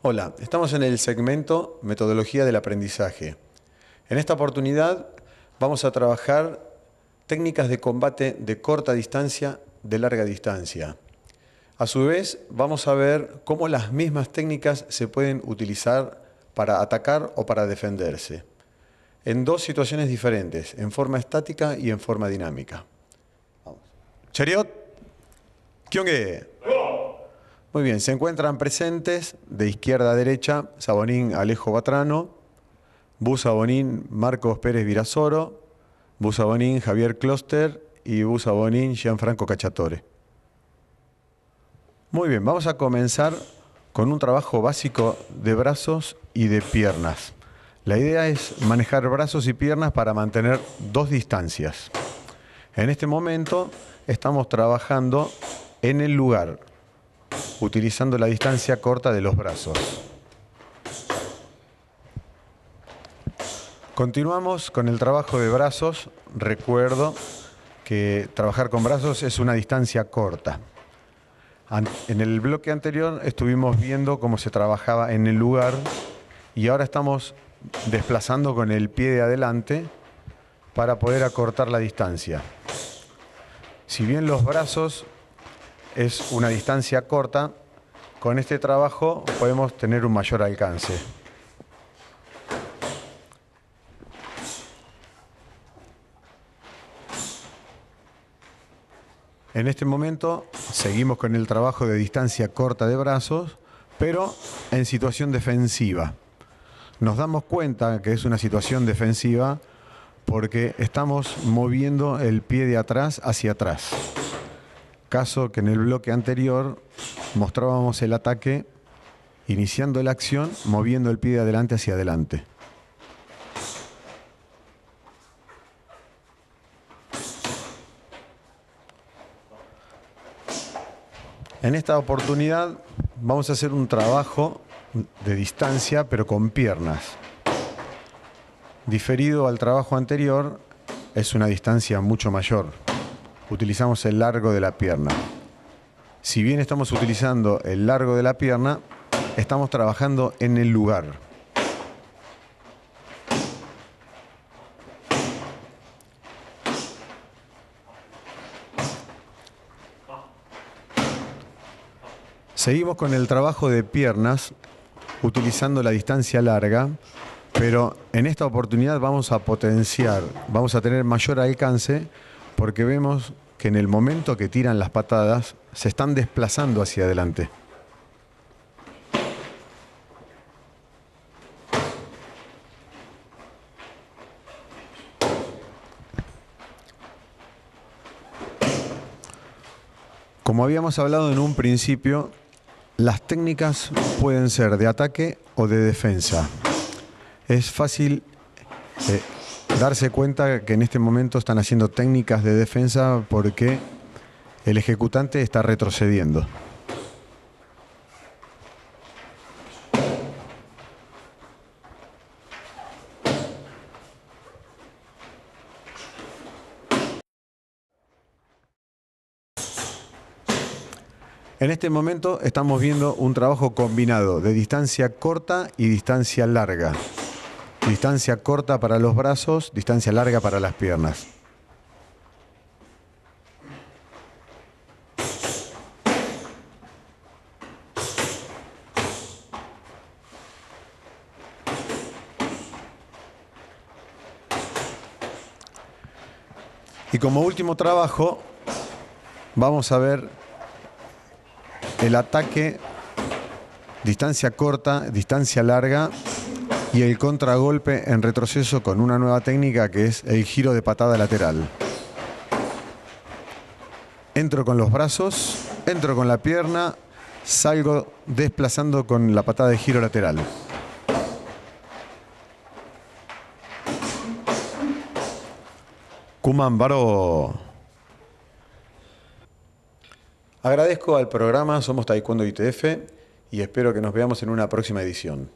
Hola, estamos en el segmento Metodología del Aprendizaje. En esta oportunidad vamos a trabajar técnicas de combate de corta distancia, de larga distancia. A su vez, vamos a ver cómo las mismas técnicas se pueden utilizar para atacar o para defenderse, en dos situaciones diferentes, en forma estática y en forma dinámica. Chariot, ¿qué Muy bien, se encuentran presentes de izquierda a derecha Sabonín Alejo Batrano, Sabonín Marcos Pérez Virasoro, Sabonín Javier Kloster y Sabonín Gianfranco Cachatore. Muy bien, vamos a comenzar con un trabajo básico de brazos y de piernas. La idea es manejar brazos y piernas para mantener dos distancias. En este momento estamos trabajando en el lugar, utilizando la distancia corta de los brazos. Continuamos con el trabajo de brazos. Recuerdo que trabajar con brazos es una distancia corta. En el bloque anterior estuvimos viendo cómo se trabajaba en el lugar y ahora estamos desplazando con el pie de adelante para poder acortar la distancia. Si bien los brazos es una distancia corta, con este trabajo podemos tener un mayor alcance. En este momento seguimos con el trabajo de distancia corta de brazos, pero en situación defensiva. Nos damos cuenta que es una situación defensiva porque estamos moviendo el pie de atrás hacia atrás. Caso que en el bloque anterior mostrábamos el ataque iniciando la acción, moviendo el pie de adelante hacia adelante. En esta oportunidad vamos a hacer un trabajo de distancia, pero con piernas. Diferido al trabajo anterior, es una distancia mucho mayor. Utilizamos el largo de la pierna. Si bien estamos utilizando el largo de la pierna, estamos trabajando en el lugar. Seguimos con el trabajo de piernas utilizando la distancia larga, pero en esta oportunidad vamos a potenciar, vamos a tener mayor alcance porque vemos que en el momento que tiran las patadas se están desplazando hacia adelante. Como habíamos hablado en un principio, las técnicas pueden ser de ataque o de defensa. Es fácil eh, darse cuenta que en este momento están haciendo técnicas de defensa porque el ejecutante está retrocediendo. En este momento estamos viendo un trabajo combinado de distancia corta y distancia larga. Distancia corta para los brazos, distancia larga para las piernas. Y como último trabajo, vamos a ver el ataque, distancia corta, distancia larga y el contragolpe en retroceso con una nueva técnica que es el giro de patada lateral. Entro con los brazos, entro con la pierna, salgo desplazando con la patada de giro lateral. Kuman Baro. Agradezco al programa Somos Taekwondo ITF y espero que nos veamos en una próxima edición.